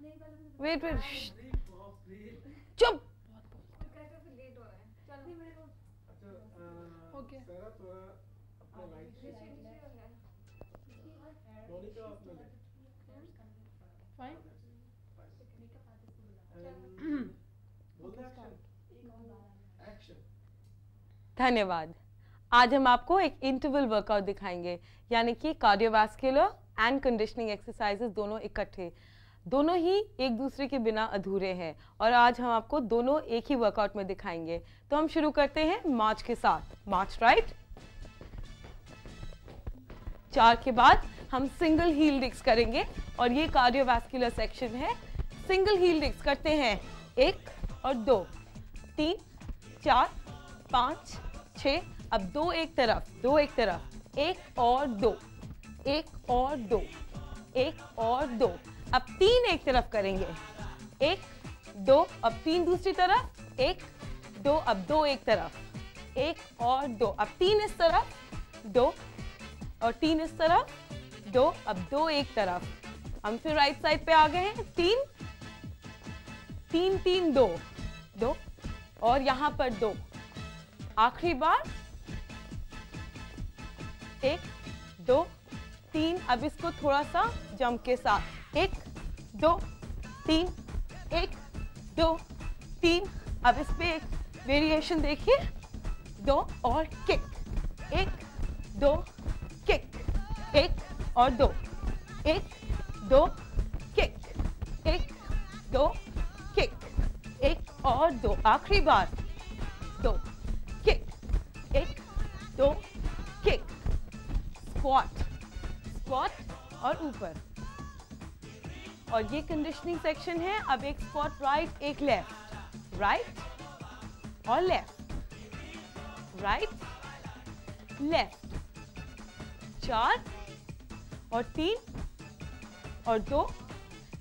Wait wait चुप। धन्यवाद। आज हम आपको एक इंटरवल वर्कआउट दिखाएँगे यानी कि कार्डियोवास्कुलर एंड कंडीशनिंग एक्सरसाइजेस दोनों इकट्ठे। दोनों ही एक दूसरे के बिना अधूरे हैं। और आज हम आपको दोनों एक ही वर्कआउट में दिखाएँगे। तो हम शुरू करते हैं मार्च के साथ। मार्च राइट चार के बाद हम सिंगल हील डिक्स करेंगे और ये कार्डियोवास्कुलर सेक्शन है। सिंगल हील डिक्स करते हैं। एक और दो। तीन, चार, पाँच छ अब दो एक तरफ़, दो एक तरफ़। एक और दो। एक और दो। एक और दो। अब तीन एक तरफ़ करेंगे। एक, दो, अब तीन दूसरी तरफ़। एक, दो, अब दो एक तरफ़। एक और दो, अब तीन इस तरफ़। दो और तीन इस तरफ़। दो, अब दो एक तरफ़। हम फिर राइट साइड पे आ गए हैं। तीन तीन तीन, दो। दो और यहाँ पर दो। आखिरी बार। एक, दो, तीन। अब इसको थोड़ा सा जंप के साथ। एक, दो, तीन, एक, दो, तीन। अब इस पे एक वेरिएशन देखिए। दो और किक एक, दो किक एक और दो। एक, दो किक एक, दो किक एक और दो। आखिरी बार। दो किक एक, दो किक स्क्वाट स्क्वाट और ऊपर। और ये कंडीशनिंग सेक्शन है, अब एक स्क्वाट राइट एक लेफ़्ट राइट और लेफ़्ट राइट लेफ़्ट चार और तीन और दो.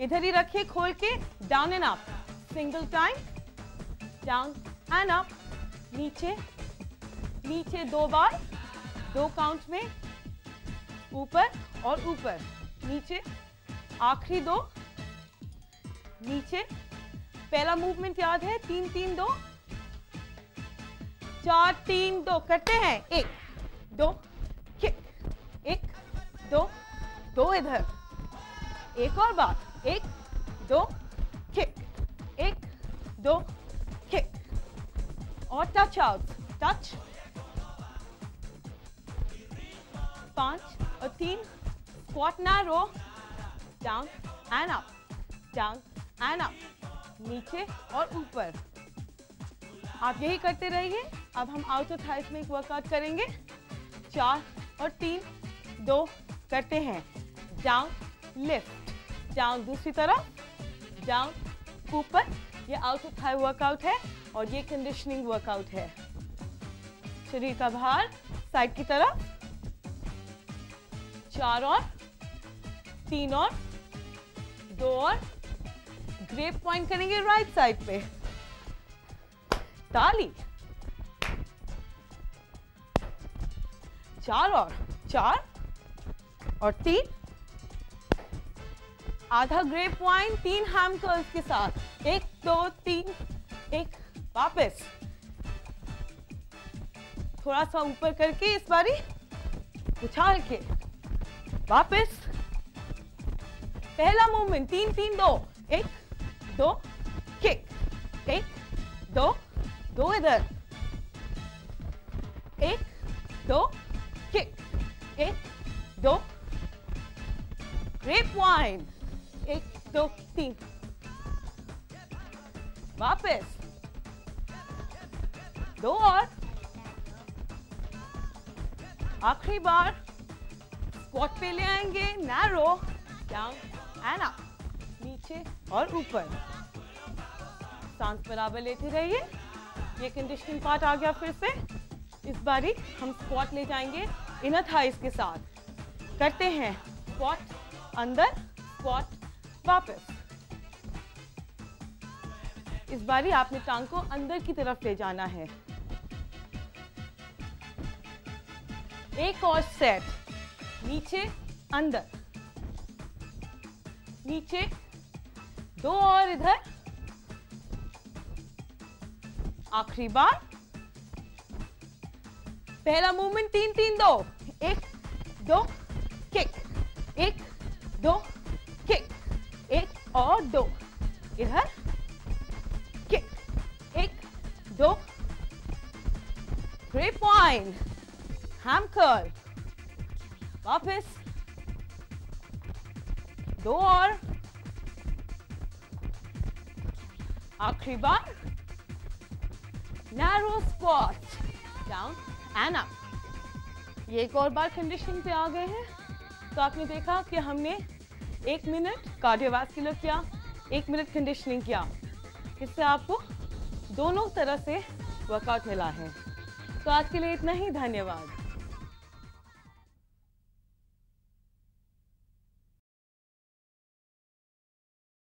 इधर ही रखिए, खोल के down and up single time down and up नीचे नीचे दो बार, दो काउंट में, ऊपर और ऊपर. नीचे, आखिरी दो. नीचे। पहला मूवमेंट याद है, तीन तीन, दो। चार, तीन, दो, करते हैं। एक, दो किक एक, दो दो इधर। एक और बार। एक, दो किक एक, दो किक और टच आउट टच पाँच और तीन। Squat narrow down and up down and up नीचे और ऊपर। आप यही करते रहिए। अब हम आउटर थाइस में एक वर्कआउट करेंगे। चार और तीन, दो करते हैं। डाउन लिफ्ट डाउन दूसरी तरफ़। डाउन ऊपर। ये आउटर थाई वर्कआउट है और ये कंडीशनिंग वर्कआउट है। शरीर का भार साइड की तरफ़। चार और, तीन और, दो और ग्रेप पॉइंट करेंगे राइट साइड पे। ताली। चार और चार और तीन। आधा ग्रेप पॉइंट, तीन हैम कर्ल्स के साथ। एक, दो, तीन, एक, वापस। थोड़ा सा ऊपर करके इस बारी उछाल के वापस। पहला मूवमेंट तीन तीन, दो, एक। दो किक एक, दो दो इधर। एक, दो किक एक, दो। ग्रेप वाइन एक, दो, तीन। वापस। दो और। आखिरी बार। स्क्वाट पे ले आएँगे नैरो डाउन एंड अप नीचे और ऊपर। सांस बराबर लेते रहिए। ये कंडीशनिंग पार्ट आ गया फिर से। इस बारी हम स्क्वाट ले जाएँगे इनर थाइस के साथ। करते हैं स्क्वाट अंदर स्क्वाट वापस। इस बारी आपने टांग को अंदर की तरफ़ ले जाना है। एक और सेट नीचे, अंदर। नीचे दो और इधर। आखिरी बार। पहला मूवमेंट तीन तीन, दो। एक, दो किक एक, दो किक एक और दो। इधर। किक एक, दो। थ्री पॉइंट हैम कर्ल वापस। दो और। आखिरी बार narrow squat down and up ये एक और बार कंडीशनिंग पे आ गए हैं। तो आपने देखा कि हमने एक मिनट कार्डियोवास्कुलर किया, एक मिनट कंडीशनिंग किया। इससे आपको दोनों तरह से वर्कआउट मिला है। तो आज के लिए इतना ही। धन्यवाद।